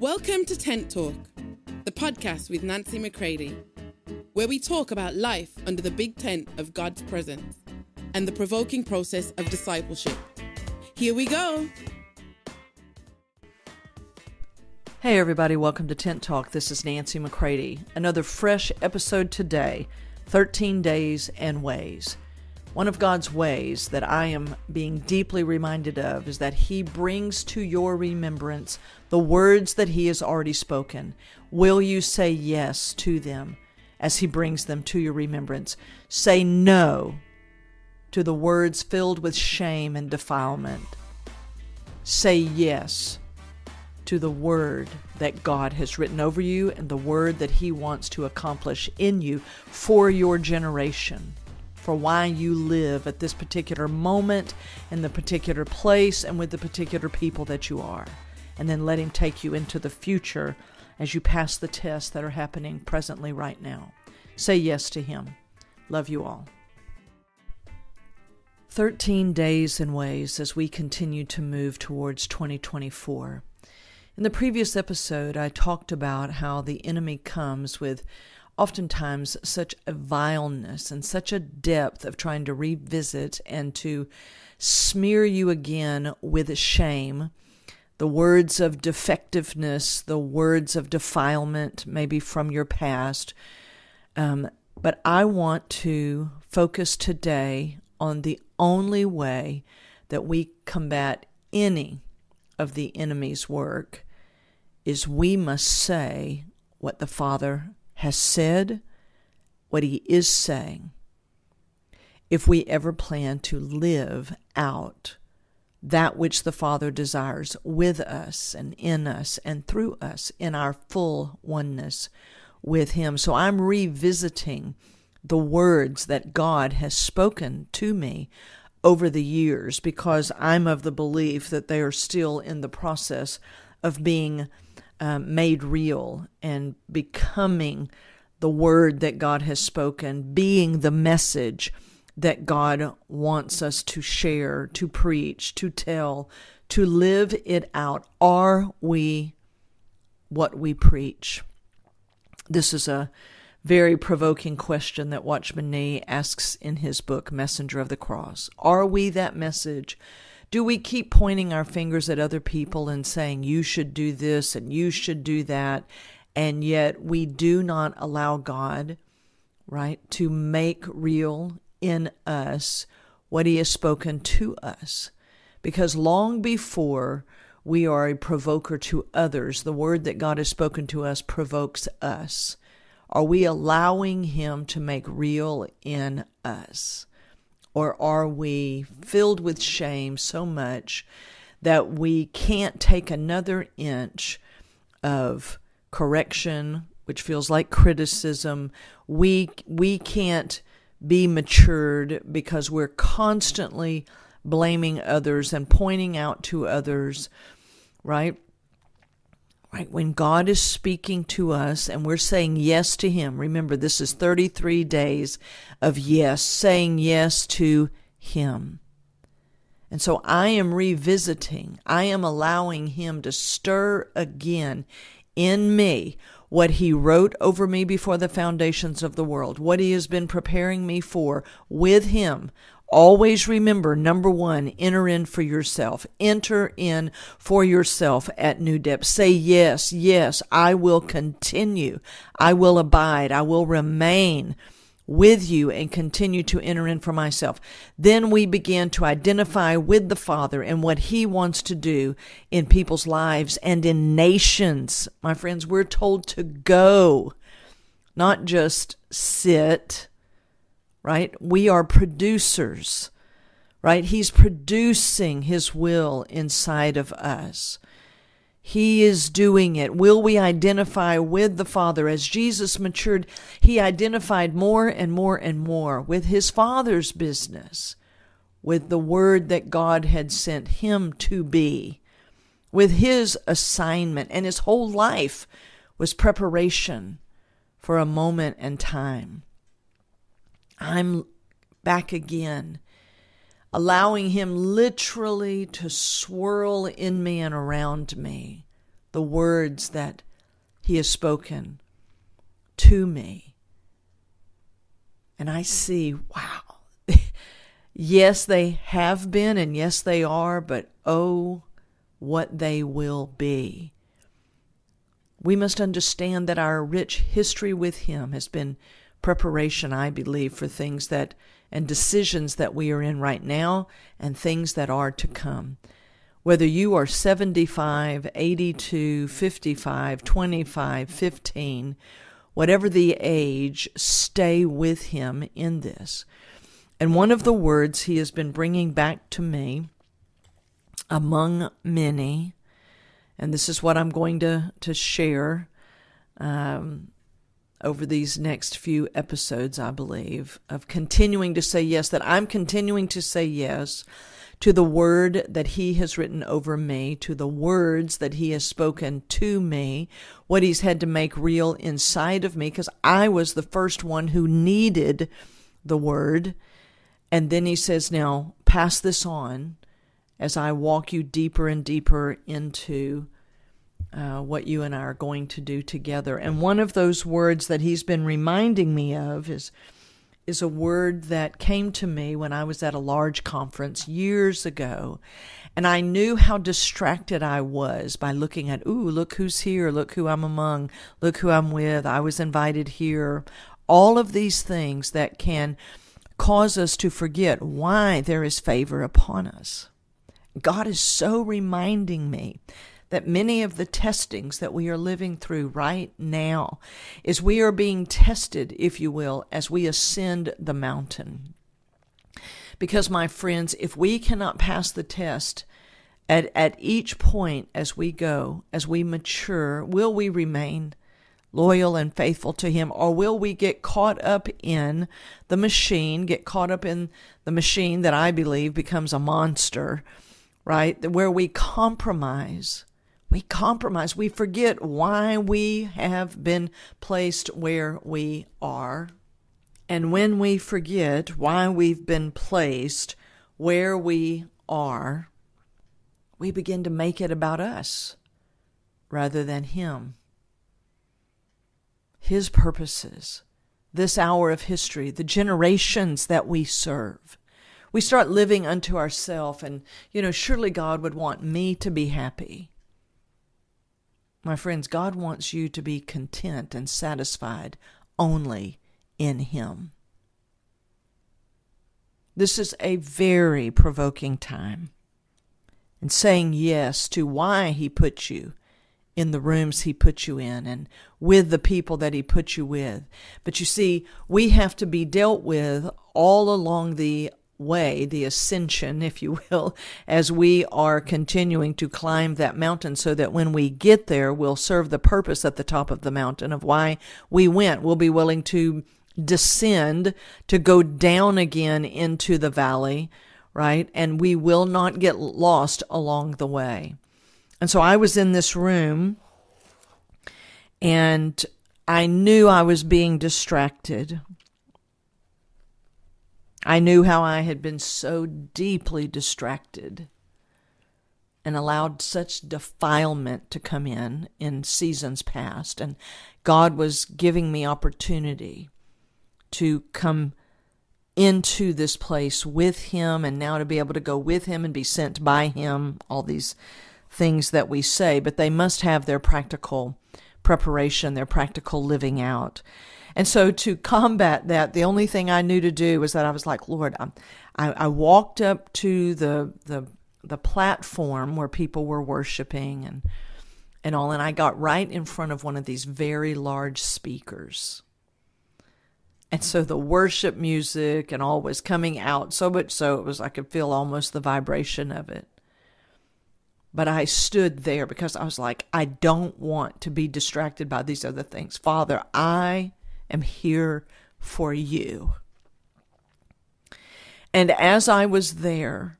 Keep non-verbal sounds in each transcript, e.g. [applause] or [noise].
Welcome to Tent Talk, the podcast with Nancy McCready, where we talk about life under the big tent of God's presence and the provoking process of discipleship. Here we go. Hey, everybody, welcome to Tent Talk. This is Nancy McCready. Another fresh episode today 13 Days and Ways. One of God's ways that I am being deeply reminded of is that He brings to your remembrance the words that He has already spoken. Will you say yes to them as He brings them to your remembrance? Say no to the words filled with shame and defilement. Say yes to the word that God has written over you and the word that He wants to accomplish in you for your generation for why you live at this particular moment, in the particular place, and with the particular people that you are. And then let Him take you into the future as you pass the tests that are happening presently right now. Say yes to Him. Love you all. 13 days and ways as we continue to move towards 2024. In the previous episode, I talked about how the enemy comes with oftentimes such a vileness and such a depth of trying to revisit and to smear you again with shame. The words of defectiveness, the words of defilement, maybe from your past. Um, but I want to focus today on the only way that we combat any of the enemy's work is we must say what the Father has said, what he is saying, if we ever plan to live out that which the Father desires with us and in us and through us in our full oneness with Him. So I'm revisiting the words that God has spoken to me over the years because I'm of the belief that they are still in the process of being um, made real and becoming the word that God has spoken, being the message that God wants us to share, to preach, to tell, to live it out. Are we what we preach? This is a very provoking question that Watchman Nee asks in his book, Messenger of the Cross. Are we that message do we keep pointing our fingers at other people and saying, you should do this and you should do that? And yet we do not allow God, right, to make real in us what He has spoken to us. Because long before we are a provoker to others, the word that God has spoken to us provokes us. Are we allowing Him to make real in us? Or are we filled with shame so much that we can't take another inch of correction, which feels like criticism? We, we can't be matured because we're constantly blaming others and pointing out to others, right? Right? When God is speaking to us and we're saying yes to Him, remember this is 33 days of yes, saying yes to Him. And so I am revisiting, I am allowing Him to stir again in me what He wrote over me before the foundations of the world, what He has been preparing me for with Him Always remember number one, enter in for yourself. Enter in for yourself at New Depth. Say, yes, yes, I will continue. I will abide. I will remain with you and continue to enter in for myself. Then we begin to identify with the Father and what He wants to do in people's lives and in nations. My friends, we're told to go, not just sit right? We are producers, right? He's producing His will inside of us. He is doing it. Will we identify with the Father? As Jesus matured, he identified more and more and more with his Father's business, with the word that God had sent him to be, with his assignment. And his whole life was preparation for a moment and time. I'm back again, allowing Him literally to swirl in me and around me the words that He has spoken to me. And I see, wow, [laughs] yes, they have been, and yes, they are, but oh, what they will be. We must understand that our rich history with Him has been preparation, I believe, for things that and decisions that we are in right now and things that are to come. Whether you are 75, 82, 55, 25, 15, whatever the age, stay with Him in this. And one of the words He has been bringing back to me among many, and this is what I'm going to, to share um, over these next few episodes, I believe, of continuing to say yes, that I'm continuing to say yes to the word that He has written over me, to the words that He has spoken to me, what He's had to make real inside of me, because I was the first one who needed the word. And then He says, Now pass this on as I walk you deeper and deeper into uh, what you and I are going to do together. And one of those words that he's been reminding me of is is a word that came to me when I was at a large conference years ago. And I knew how distracted I was by looking at, ooh, look who's here, look who I'm among, look who I'm with, I was invited here. All of these things that can cause us to forget why there is favor upon us. God is so reminding me that many of the testings that we are living through right now is we are being tested, if you will, as we ascend the mountain. Because, my friends, if we cannot pass the test at, at each point as we go, as we mature, will we remain loyal and faithful to Him, or will we get caught up in the machine, get caught up in the machine that I believe becomes a monster, right? Where we compromise we compromise. We forget why we have been placed where we are. And when we forget why we've been placed where we are, we begin to make it about us rather than Him. His purposes, this hour of history, the generations that we serve. We start living unto ourselves, and, you know, surely God would want me to be happy. My friends, God wants you to be content and satisfied only in Him. This is a very provoking time. And saying yes to why He put you in the rooms He put you in and with the people that He put you with. But you see, we have to be dealt with all along the way, the ascension, if you will, as we are continuing to climb that mountain so that when we get there, we'll serve the purpose at the top of the mountain of why we went. We'll be willing to descend, to go down again into the valley, right? And we will not get lost along the way. And so I was in this room and I knew I was being distracted I knew how I had been so deeply distracted and allowed such defilement to come in in seasons past. And God was giving me opportunity to come into this place with Him and now to be able to go with Him and be sent by Him. All these things that we say, but they must have their practical preparation, their practical living out. And so to combat that, the only thing I knew to do was that I was like, Lord, I, I walked up to the, the, the platform where people were worshiping and, and all, and I got right in front of one of these very large speakers. And so the worship music and all was coming out so much so it was I could feel almost the vibration of it. But I stood there because I was like, I don't want to be distracted by these other things. Father, I am here for you. And as I was there,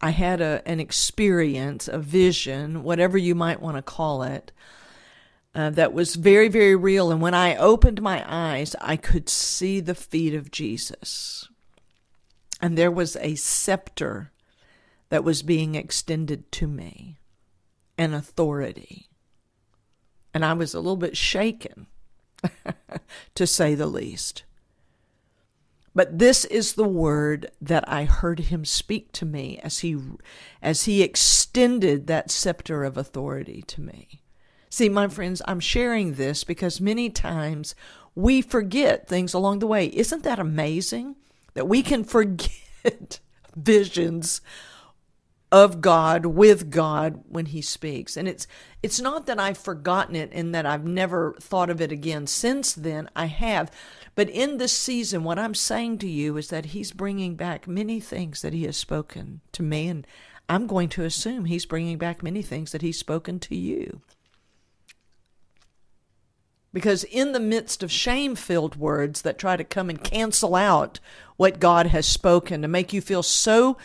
I had a, an experience, a vision, whatever you might want to call it, uh, that was very, very real. And when I opened my eyes, I could see the feet of Jesus. And there was a scepter that was being extended to me, an authority. And I was a little bit shaken, [laughs] to say the least. But this is the word that I heard him speak to me as he as he extended that scepter of authority to me. See, my friends, I'm sharing this because many times we forget things along the way. Isn't that amazing that we can forget [laughs] visions of God with God when he speaks. And it's it's not that I've forgotten it and that I've never thought of it again since then. I have. But in this season what I'm saying to you is that he's bringing back many things that he has spoken to me and I'm going to assume he's bringing back many things that he's spoken to you. Because in the midst of shame filled words that try to come and cancel out what God has spoken to make you feel so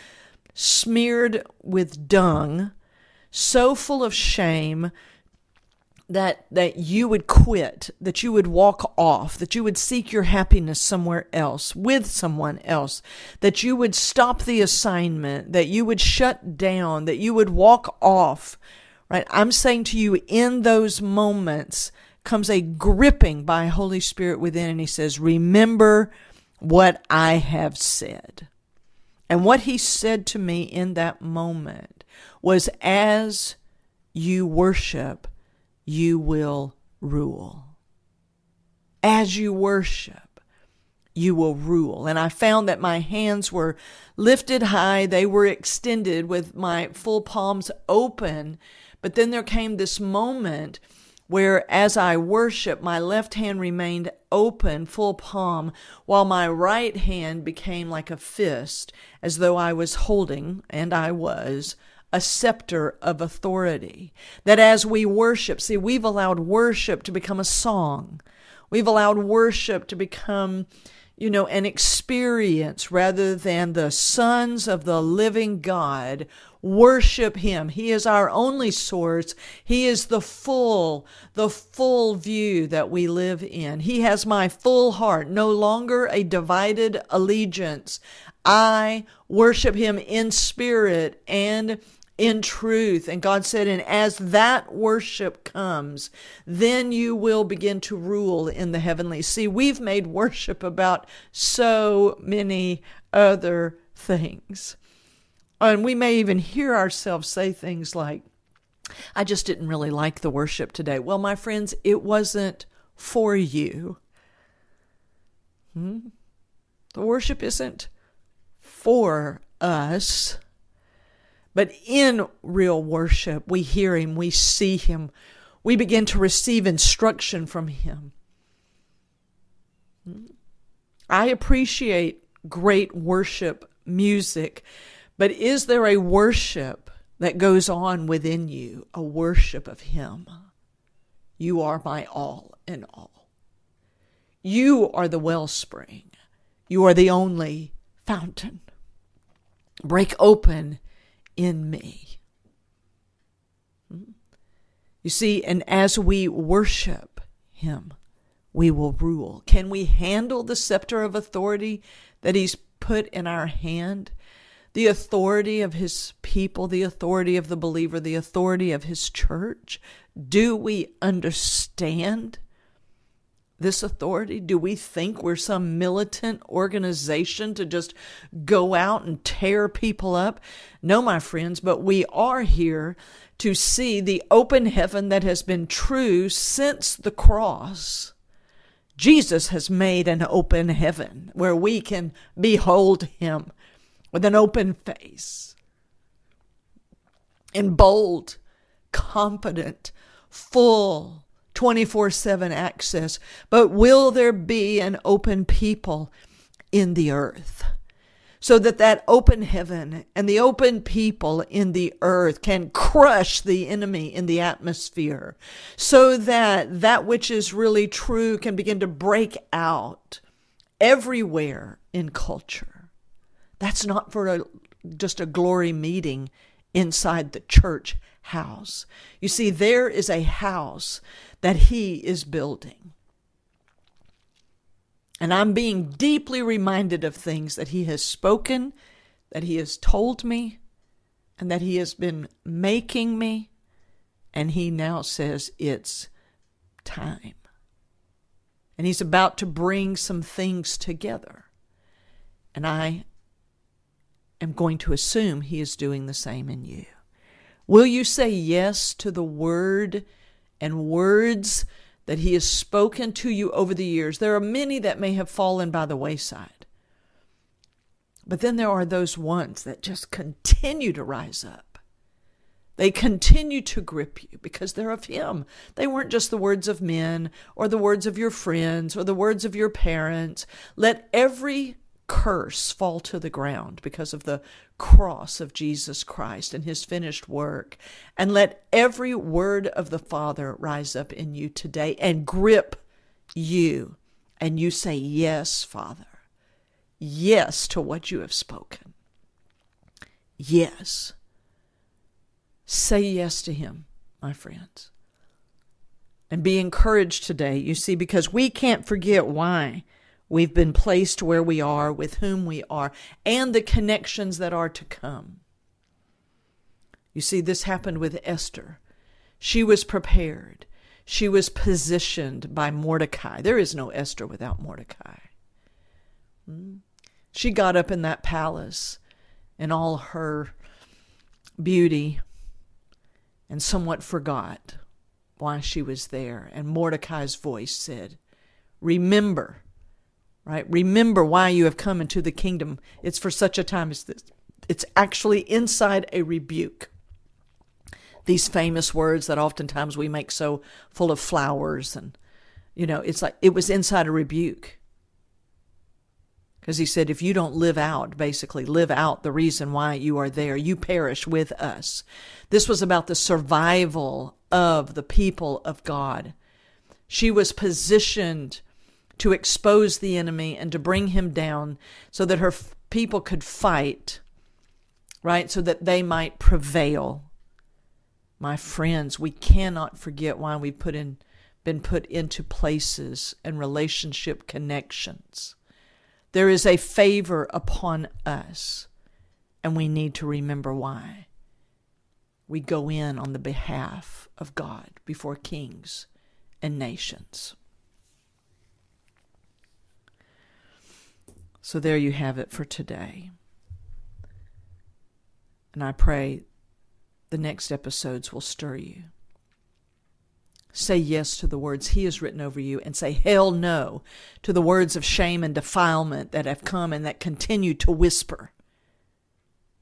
smeared with dung, so full of shame that that you would quit, that you would walk off, that you would seek your happiness somewhere else with someone else, that you would stop the assignment, that you would shut down, that you would walk off. Right? I'm saying to you in those moments comes a gripping by Holy Spirit within and he says, "Remember what I have said." And what he said to me in that moment was as you worship, you will rule. As you worship, you will rule. And I found that my hands were lifted high, they were extended with my full palms open. But then there came this moment where as I worshiped, my left hand remained open, full palm, while my right hand became like a fist, as though I was holding, and I was, a scepter of authority. That as we worship, see, we've allowed worship to become a song. We've allowed worship to become you know, an experience rather than the sons of the living God worship him. He is our only source. He is the full, the full view that we live in. He has my full heart, no longer a divided allegiance. I worship him in spirit and in truth. And God said, and as that worship comes, then you will begin to rule in the heavenly. See, we've made worship about so many other things. And we may even hear ourselves say things like, I just didn't really like the worship today. Well, my friends, it wasn't for you. Hmm? The worship isn't for us. But in real worship, we hear Him, we see Him, we begin to receive instruction from Him. I appreciate great worship music, but is there a worship that goes on within you, a worship of Him? You are my all in all. You are the wellspring. You are the only fountain. Break open in me. You see, and as we worship Him, we will rule. Can we handle the scepter of authority that He's put in our hand? The authority of His people, the authority of the believer, the authority of His church? Do we understand this authority? Do we think we're some militant organization to just go out and tear people up? No, my friends, but we are here to see the open heaven that has been true since the cross. Jesus has made an open heaven where we can behold him with an open face in bold, confident, full, 24 7 access, but will there be an open people in the earth? So that that open heaven and the open people in the earth can crush the enemy in the atmosphere. So that that which is really true can begin to break out everywhere in culture. That's not for a, just a glory meeting inside the church house. You see, there is a house that He is building. And I'm being deeply reminded of things that He has spoken, that He has told me, and that He has been making me. And He now says it's time. And He's about to bring some things together. And I am going to assume He is doing the same in you. Will you say yes to the word and words that He has spoken to you over the years? There are many that may have fallen by the wayside. But then there are those ones that just continue to rise up. They continue to grip you because they're of Him. They weren't just the words of men or the words of your friends or the words of your parents. Let every curse fall to the ground because of the cross of Jesus Christ and his finished work. And let every word of the Father rise up in you today and grip you. And you say, Yes, Father. Yes to what you have spoken. Yes. Say yes to him, my friends. And be encouraged today, you see, because we can't forget why We've been placed where we are, with whom we are, and the connections that are to come. You see, this happened with Esther. She was prepared. She was positioned by Mordecai. There is no Esther without Mordecai. Hmm? She got up in that palace in all her beauty and somewhat forgot why she was there. And Mordecai's voice said, Remember right? Remember why you have come into the kingdom. It's for such a time as this. It's actually inside a rebuke. These famous words that oftentimes we make so full of flowers and, you know, it's like it was inside a rebuke. Because he said, if you don't live out, basically, live out the reason why you are there, you perish with us. This was about the survival of the people of God. She was positioned to expose the enemy and to bring him down so that her people could fight, right? So that they might prevail. My friends, we cannot forget why we put in been put into places and relationship connections. There is a favor upon us, and we need to remember why. We go in on the behalf of God before kings and nations. So there you have it for today. And I pray the next episodes will stir you. Say yes to the words He has written over you, and say hell no to the words of shame and defilement that have come and that continue to whisper.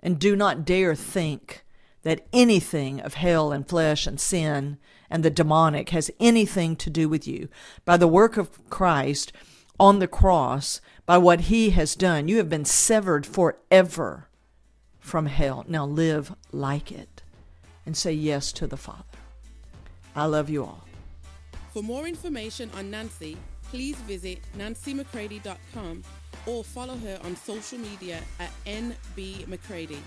And do not dare think that anything of hell and flesh and sin and the demonic has anything to do with you. By the work of Christ on the cross, by what he has done. You have been severed forever from hell. Now live like it and say yes to the Father. I love you all. For more information on Nancy, please visit nancymccready.com or follow her on social media at nbmccready.